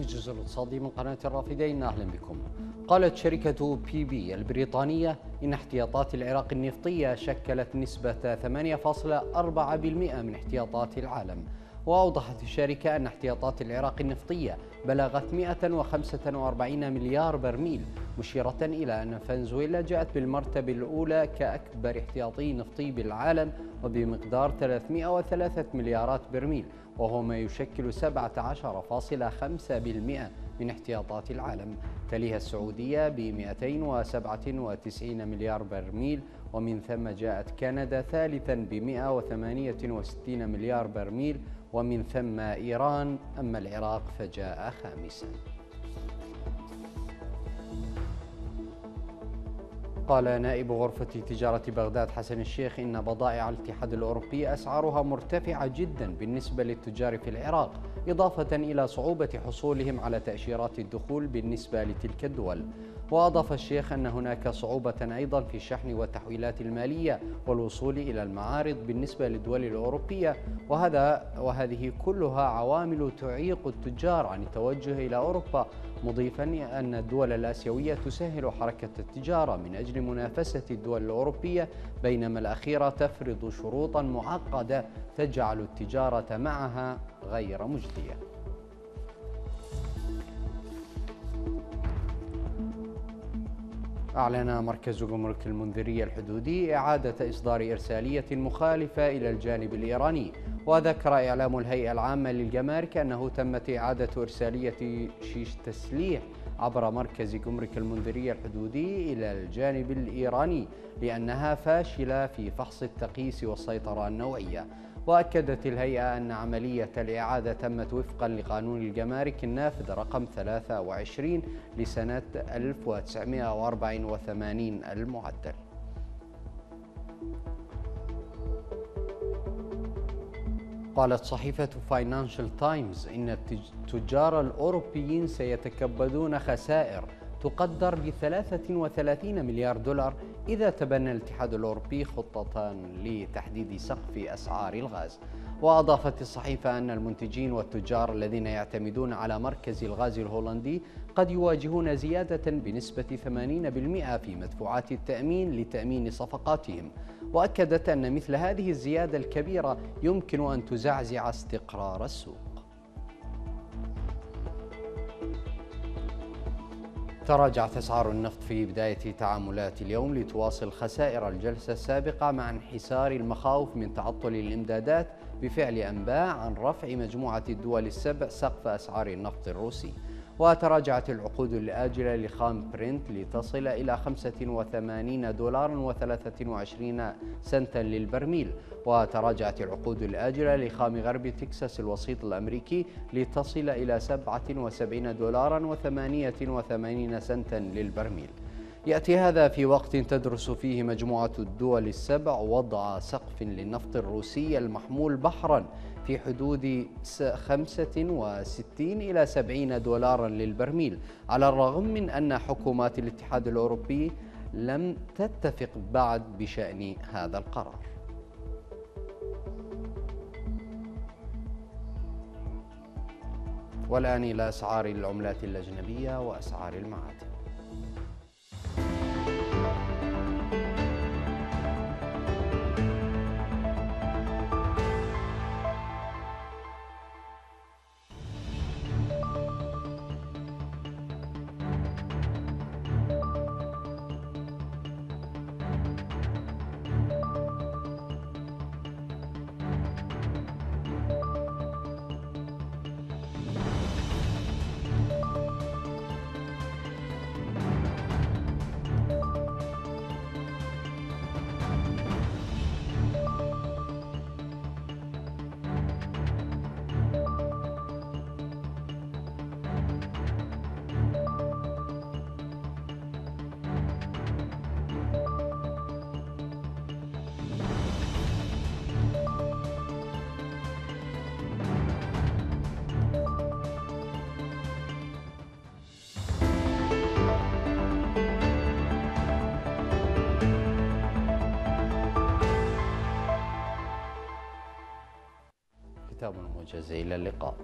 الجزء الاقتصادي من قناة الرافدين. أهلا بكم. قالت شركة بي بي البريطانية إن احتياطات العراق النفطية شكلت نسبة 8.4% من احتياطات العالم. وأوضحت الشركة أن احتياطات العراق النفطية بلغت 145 مليار برميل مشيرة إلى أن فنزويلا جاءت بالمرتبة الأولى كأكبر احتياطي نفطي بالعالم وبمقدار 303 مليارات برميل وهو ما يشكل 17.5% من احتياطات العالم. تليها السعودية ب 297 مليار برميل ومن ثم جاءت كندا ثالثا ب 168 مليار برميل ومن ثم إيران أما العراق فجاء خامسا. قال نائب غرفة تجارة بغداد حسن الشيخ إن بضائع الاتحاد الأوروبي أسعارها مرتفعة جدا بالنسبة للتجار في العراق إضافة إلى صعوبة حصولهم على تأشيرات الدخول بالنسبة لتلك الدول. وأضاف الشيخ أن هناك صعوبة أيضا في الشحن والتحويلات المالية والوصول إلى المعارض بالنسبة للدول الأوروبية وهذا وهذه كلها عوامل تعيق التجار عن التوجه إلى أوروبا مضيفا أن الدول الآسيوية تسهل حركة التجارة من أجل منافسة الدول الأوروبية بينما الأخيرة تفرض شروطا معقدة تجعل التجارة معها غير مجدية أعلن مركز جمرك المنذرية الحدودي إعادة إصدار إرسالية مخالفة إلى الجانب الإيراني وذكر إعلام الهيئة العامة للجمارك أنه تمت إعادة إرسالية شيش تسليح عبر مركز جمرك المنذرية الحدودي إلى الجانب الإيراني لأنها فاشلة في فحص التقييس والسيطرة النوعية. وأكدت الهيئة أن عملية الإعادة تمت وفقا لقانون الجمارك النافذ رقم 23 لسنة 1984 المعدل. قالت صحيفة فاينانشال تايمز إن التجار الأوروبيين سيتكبدون خسائر تقدر ب 33 مليار دولار إذا تبنى الاتحاد الأوروبي خطة لتحديد سقف أسعار الغاز. وأضافت الصحيفة أن المنتجين والتجار الذين يعتمدون على مركز الغاز الهولندي قد يواجهون زيادة بنسبة 80% في مدفوعات التأمين لتأمين صفقاتهم. وأكدت أن مثل هذه الزيادة الكبيرة يمكن أن تزعزع استقرار السوق. تراجعت أسعار النفط في بداية تعاملات اليوم لتواصل خسائر الجلسة السابقة مع انحسار المخاوف من تعطل الإمدادات بفعل أنباء عن رفع مجموعة الدول السبع سقف أسعار النفط الروسي. وتراجعت العقود الآجلة لخام برنت لتصل إلى 85 دولارا و23 سنتا للبرميل. وتراجعت العقود الآجلة لخام غرب تكساس الوسيط الأمريكي لتصل إلى 77 دولارا و88 سنتا للبرميل. يأتي هذا في وقت تدرس فيه مجموعة الدول السبع وضع سقف للنفط الروسي المحمول بحرا في حدود 65 إلى 70 دولارا للبرميل على الرغم من أن حكومات الاتحاد الأوروبي لم تتفق بعد بشأن هذا القرار. والآن إلى أسعار العملات الأجنبية وأسعار المعادن. إلى اللقاء.